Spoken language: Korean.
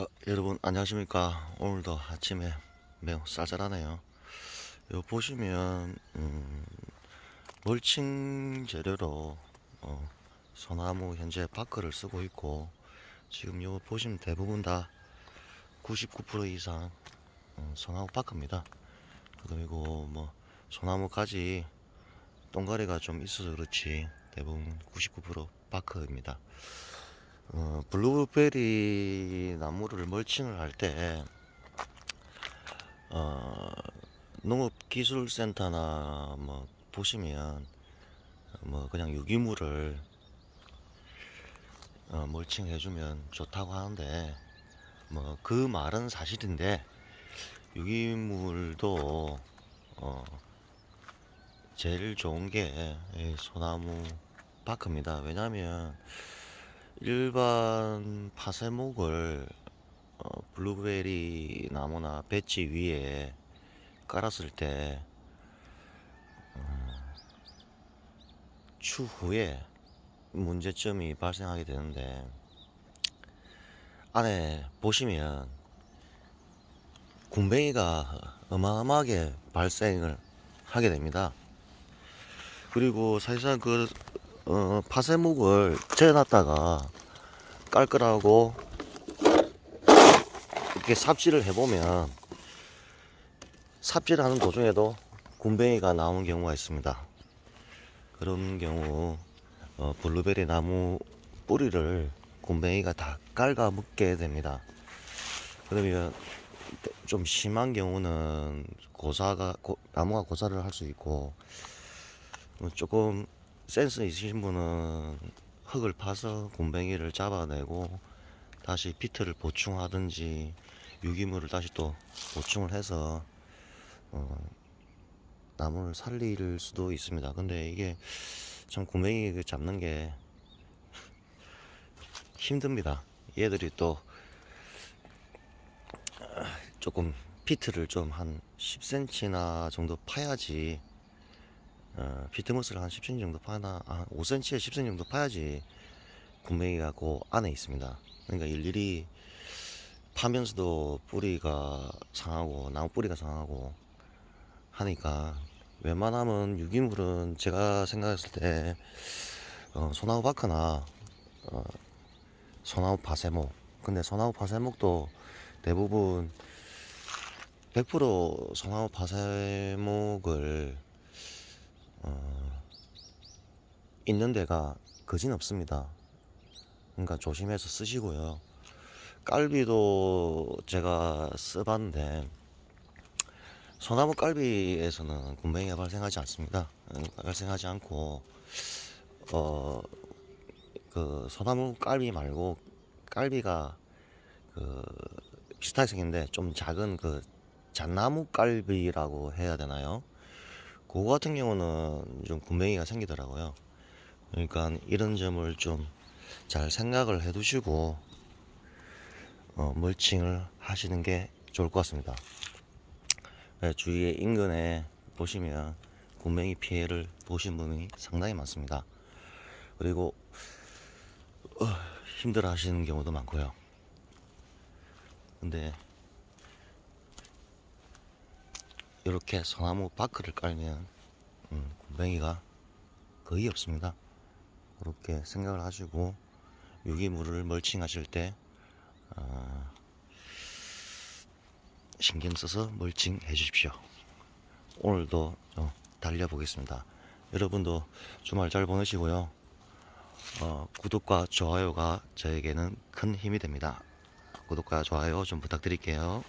어, 여러분 안녕하십니까? 오늘도 아침에 매우 쌀쌀하네요. 요 보시면 음, 멀칭 재료로 어, 소나무 현재 바크를 쓰고 있고 지금 요 보시면 대부분 다 99% 이상 어, 소나무 바크입니다. 그리고 뭐 소나무 가지 똥가리가 좀 있어서 그렇지 대부분 99% 바크입니다 어, 블루베리 나무를 멀칭을 할 때, 어, 농업기술센터나 뭐, 보시면, 뭐, 그냥 유기물을, 어, 멀칭해주면 좋다고 하는데, 뭐, 그 말은 사실인데, 유기물도, 어, 제일 좋은 게, 이 소나무 바크입니다. 왜냐면, 일반 파쇄목을 어, 블루베리 나무나 배지 위에 깔았을 때 어, 추후에 문제점이 발생하게 되는데 안에 보시면 군뱅이가 어마어마하게 발생을 하게 됩니다. 그리고 사실상 그 어, 파쇄목을 재놨다가 깔 거라고 이렇게 삽질을 해보면 삽질하는 도중에도 군뱅이가 나오는 경우가 있습니다. 그런 경우 어, 블루베리 나무 뿌리를 군뱅이가 다 깔가 묻게 됩니다. 그러면 좀 심한 경우는 고사가 고- 나무가 고사를 할 수 있고 어, 조금 센스 있으신 분은 흙을 파서 곰뱅이를 잡아내고 다시 비트를 보충하든지 유기물을 다시 또 보충을 해서 어, 나무를 살릴 수도 있습니다. 근데 이게 참 곰뱅이 그 잡는 게 힘듭니다. 얘들이 또 조금 피트를 좀 한 10cm나 정도 파야지 어, 피트머스를 한 10cm 정도 파나 아, 5cm에 10cm 정도 파야지 군뱅이가 그 안에 있습니다. 그러니까 일일이 파면서도 뿌리가 상하고 나무 뿌리가 상하고 하니까 웬만하면 유기물은 제가 생각했을 때 어, 소나무 바크나 어, 소나무 파쇄목 근데 소나무 파쇄목도 대부분 100% 소나무 파쇄목을 어, 있는 데가 거진 없습니다. 그러니까 조심해서 쓰시고요. 깔비도 제가 써봤는데 소나무 깔비에서는 군뱅이가 발생하지 않습니다. 음, 발생하지 않고 어 그 소나무 깔비 말고 깔비가 그 비슷하게 생긴데 좀 작은 그 잣나무 깔비라고 해야 되나요? 그거 같은 경우는 좀 군뱅이가 생기더라고요. 그러니까 이런 점을 좀 잘 생각을 해 두시고 어, 멀칭을 하시는 게 좋을 것 같습니다. 네, 주위에 인근에 보시면 군뱅이 피해를 보신 분이 상당히 많습니다. 그리고 어, 힘들어 하시는 경우도 많고요. 근데 이렇게 소나무 바크를 깔면 음, 군뱅이가 거의 없습니다. 그렇게 생각을 하시고 유기물을 멀칭하실 때 어, 신경 써서 멀칭 해 주십시오. 오늘도 좀 달려보겠습니다. 여러분도 주말 잘 보내시고요. 어, 구독과 좋아요가 저에게는 큰 힘이 됩니다. 구독과 좋아요 좀 부탁드릴게요.